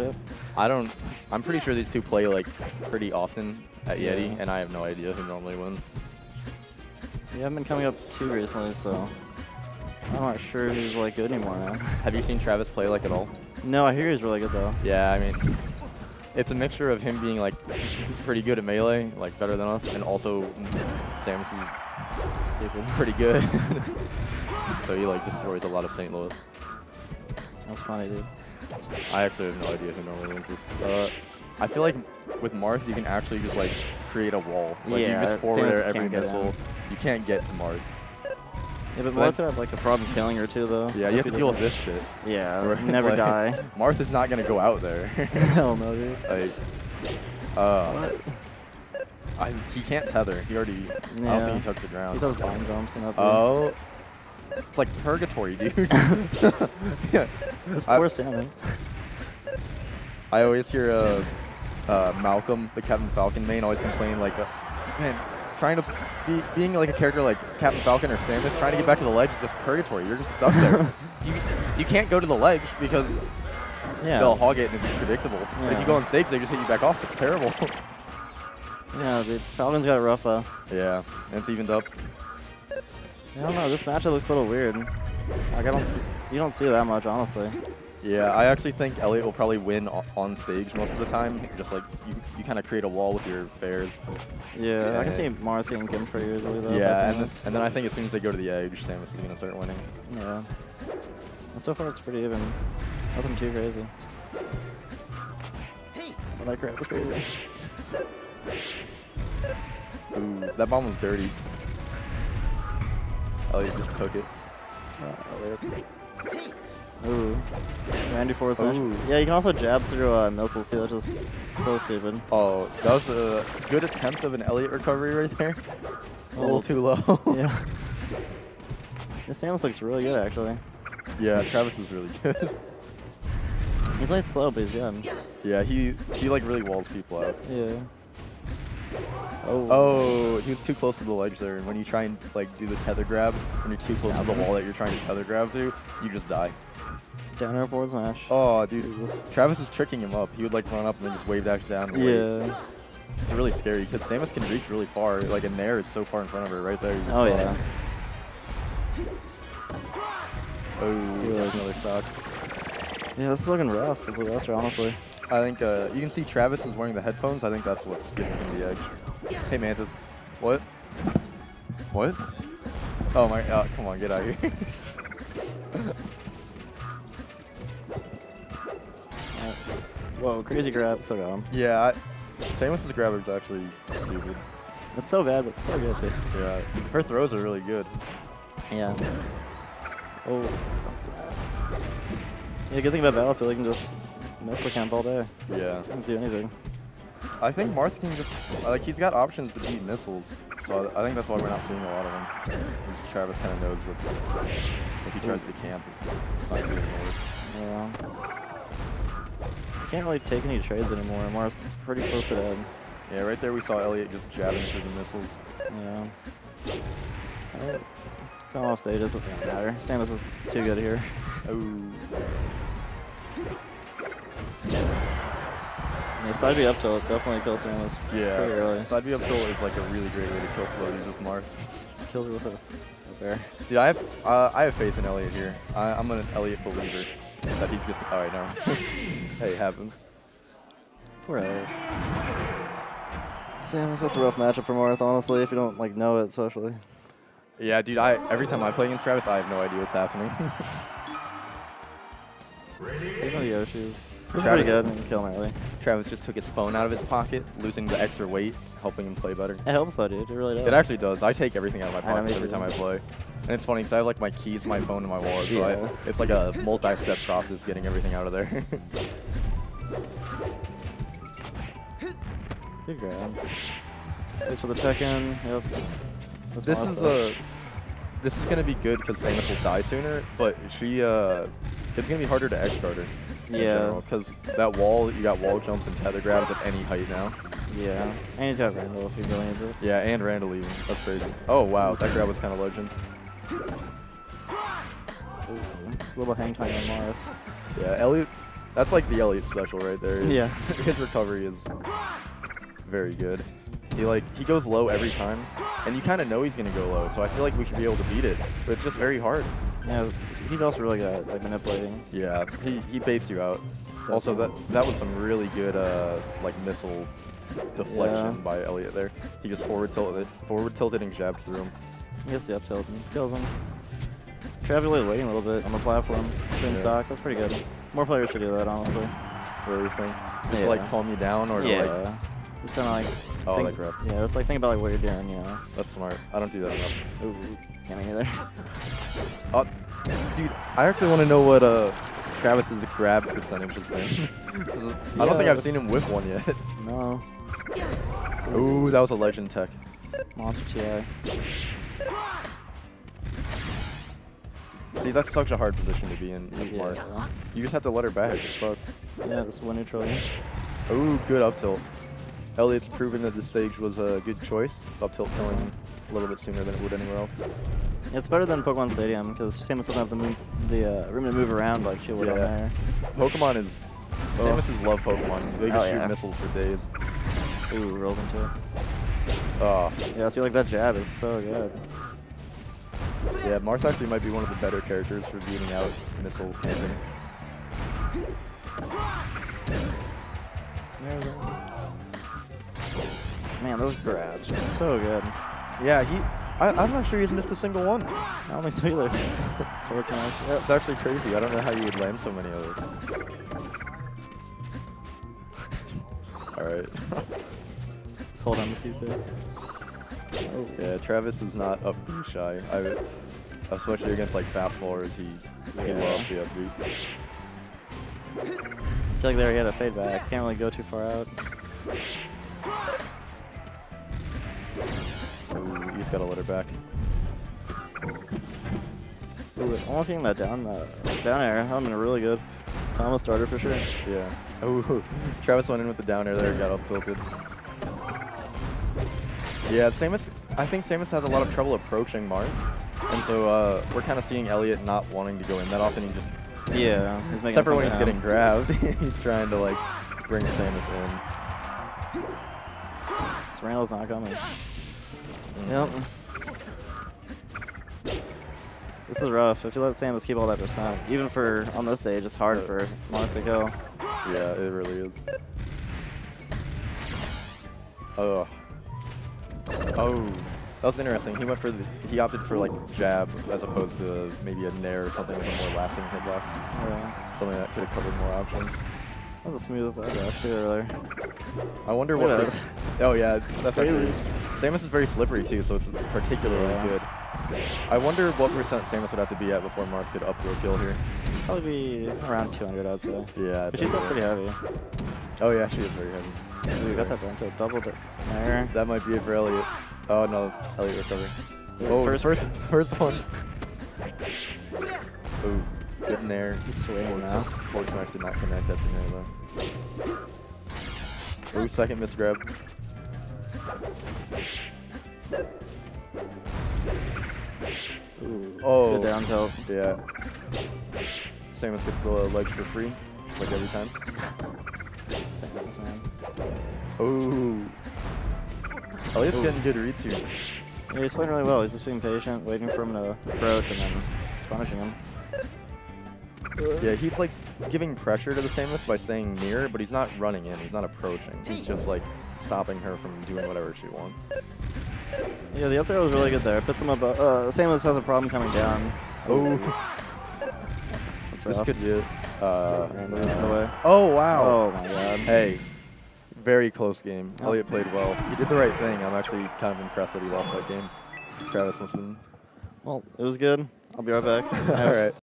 matchup? I don't. I'm pretty sure these two play like pretty often at Yeti, Yeah. and I have no idea who normally wins. You haven't been coming up too recently, so I'm not sure who's like good anymore now. Have you seen Travis play like at all? no, I hear he's really good though. Yeah, I mean, it's a mixture of him being like pretty good at melee, like better than us, and also Samus is Stupid. pretty good. so he like destroys a lot of St. Louis. That's funny, dude. I actually have no idea who normally wins this. Uh, I feel like with Marth, you can actually just like create a wall. Like Yeah, you just forward air every missile. You can't get to Marth. Yeah, but But- Martha have like a problem killing her too, though. Yeah, you have to deal with this shit. Yeah, never like, die. Marth is not gonna go out there. Hell no, dude. like, uh, I, he can't tether. He already. I don't Yeah. think he touched the ground. He's those bomb jumps and up. Oh. It's like purgatory, dude. yeah. This I- poor Samus. I always hear uh, uh, Malcolm, the Captain Falcon main, always complain like, uh, man, trying to be being like a character like Captain Falcon or Samus, trying to get back to the ledge is just purgatory. You're just stuck there. you you can't go to the ledge because Yeah. they'll hog it and it's predictable. But if you go on stage, they just hit you back off. It's terrible. Yeah, dude. Falcon's got it rough though. yeah, and it's evened up. I don't know. This matchup looks a little weird. Like I don't see. You don't see that much, honestly. Yeah, I actually think Elliot will probably win on stage most of the time. Just like you, you kind of create a wall with your fares. Yeah, I can see Marth getting gimped pretty easily though. yeah, and, and then I think as soon as they go to the edge, Samus is gonna start winning. Yeah. And so far it's pretty even. Nothing too crazy. That crap was crazy. Ooh, that bomb was dirty. Elliot just took it. Ooh. Randy forward smash. Ooh. Yeah, you can also jab through uh, missiles too. That's just so stupid. Oh, that was a good attempt of an Elliot recovery right there. A little Oh. too low. yeah. This Samus looks really good actually. yeah, Travis is really good. He plays slow, but he's good. yeah, he he like really walls people out. Yeah. Oh. Oh, he was too close to the ledge there. And when you try and like do the tether grab, when you're too close to the wall that you're trying to tether grab through, you just die. Down air forward smash. Oh, dude, Jesus. Travis is tricking him up. He would like run up and then just wave dash down. And wait. Yeah. It's really scary because Samus can reach really far. Like a Nair is so far in front of her, right there. Oh yeah. it. Oh, Good. that's another stock. Yeah, this is looking rough for BlueBuster, honestly. I think uh, you can see Travis is wearing the headphones. I think that's what's giving him the edge. Hey, Mantis. What? What? Oh my, uh, come on, get out of here. Whoa, crazy grab. so got him. yeah, I, Samus's grabber is actually stupid. It's so bad, but so good too. Yeah, her throws are really good. Yeah. Oh, that's bad. Yeah, good thing about Battlefield, you can just missile camp all day. Yeah. Don't do anything. I think Marth can just, like, he's got options to beat missiles. So I, I think that's why we're not seeing a lot of them. Because Travis kind of knows that if he tries to camp, it's not going to work. Yeah. You can't really take any trades anymore. Mars pretty close to dead. Yeah, right there we saw Elliot just jabbing through the missiles. Yeah. Come off stage, this doesn't matter. Samus is too good here. Oh. Yeah, side B up tilt, definitely kill Samus. Pretty Yeah, early. side B up tilt is like a really great way to kill floaties with Marth. Her with a, a. Dude, I have uh, I have faith in Elliot here. I, I'm an Elliot believer that he's just. All right, now. hey, it happens. Poor Elliot. Samus, that's a rough matchup for Marth, honestly, if you don't like know it, especially. Yeah, dude. I every time I play against Travis, I have no idea what's happening. These are the Yoshis. Pretty good and kill him early. Travis just took his phone out of his pocket, losing the extra weight, helping him play better. It helps though, dude. It really does. It actually does. I take everything out of my pockets every time I play. And it's funny because I have like my keys, my phone, and my wallet. So Yeah. I, it's like a multi-step process getting everything out of there. Good grab. Thanks for the check-in. Yep. That's this is a. This is gonna be good because Samus will die sooner, but she uh, it's gonna be harder to edge guard her. Yeah. Because that wall, you got wall jumps and tether grabs at any height now. Yeah. And he's got Randall if he really needs it. Yeah, and Randall even. That's crazy. Oh wow, that grab was kind of legend. Ooh, it's a little hang time on Marth. Yeah, Elliot. That's like the Elliot special right there. His- Yeah. His recovery is very good. He like he goes low every time, and you kind of know he's gonna go low. So I feel like we should be able to beat it, but it's just very hard. Yeah, he's also really good at like manipulating. Yeah, he, he baits you out. Also, that that was some really good uh like missile deflection Yeah. by Elliot there. He just forward tilted, forward tilted and jabbed through him. He gets the up tilt and kills him. Travis really waiting a little bit on the platform, doing Yeah. stocks. That's pretty good. More players should do that, honestly. Really think just Yeah. like calm you down or yeah. like Just kind of like. Oh, think, that grab. Yeah, it's like think about like what you're doing, you know. that's smart. I don't do that enough. Ooh, can't either. Oh, dude, I actually want to know what uh Travis's grab percentage has been. 'Cause I don't think I've seen him whiff one yet. no. Ooh, that was a legend tech. Monster TI. See, that's such a hard position to be in. as. Yeah. You just have to let her back. It sucks. yeah, this is one neutral. Ooh, good up tilt. Elliot's proven that this stage was a good choice. Up tilt killing a little bit sooner than it would anywhere else. It's better than Pokemon Stadium because Samus doesn't have the, move, the uh, room to move around like she would on there. Pokemon is. Oh. Samus's love Pokemon. They just Oh, shoot yeah. missiles for days. Ooh, rolls into it. Oh, Yeah, see, like that jab is so good. yeah. Marth actually might be one of the better characters for beating out missile camping. Snares him. Man, those grabs so good. Yeah, he. I, I'm not sure he's missed a single one. I don't think so either. Forward smash. Yeah, it's actually crazy. I don't know how you would land so many of those. All right. Let's hold on to Tuesday. Oh, yeah, Travis is not up B shy. I, especially against like fast forwards, he he Yeah. loves the up B. See, like there, he had a fade back. Can't really go too far out. Ooh, you just gotta let her back. Ooh, almost getting that down, uh, down air. That would have been a really good combo starter for sure. Yeah. Ooh, Travis went in with the down air there, got all tilted. Yeah, Samus. I think Samus has a lot of trouble approaching Marth, and so uh, we're kind of seeing Elliot not wanting to go in that often. He just, Yeah, he's making except for when he's getting grabbed, he's trying to like bring Samus in. Serrano's not coming. Yep. This is rough. If you let Samus keep all that percent, even for on this stage, it's hard for Marth to go. Yeah, it really is. Oh. Oh. That was interesting. He went for the, he opted for like jab as opposed to maybe a nair or something with a more lasting hitbox. Yeah. Something that could have covered more options. That was a smooth too earlier. I wonder Look what this, Oh yeah, that's crazy. actually Samus is very slippery too, so it's particularly Yeah. good. I wonder what percent Samus would have to be at before Marth could up to a kill here. Probably be around 200, I'd say. Yeah. But she's still pretty heavy. Oh yeah, she is very heavy. Ooh, we got that down to a double there. That might be it for Elliot. Oh no, Elliot recovered. Ooh, Oh, first- first, first, one. Ooh, good in there. He's swinging now. Forward smash did not connect at the though. Ooh, second miss grab. Ooh, Oh. Good down tilt. Yeah. Samus gets the ledge for free, like every time. Samus, man. Ooh. Oh, Elliot's Ooh. getting good reads here. Yeah, he's playing really well. He's just being patient, waiting for him to approach, and then he's punishing him. Yeah, he's like giving pressure to the Samus by staying near, but he's not running in. He's not approaching. He's just like stopping her from doing whatever she wants. Yeah, the up throw was really good there. Puts him above. Uh, Samus has a problem coming down. Oh, That's this could be it. Uh, And in the way. oh wow. Oh my god. Hey, very close game. Oh. Elliot played well. He did the right thing. I'm actually kind of impressed that he lost that game. Travis must have been. Well, it was good. I'll be right back. All right.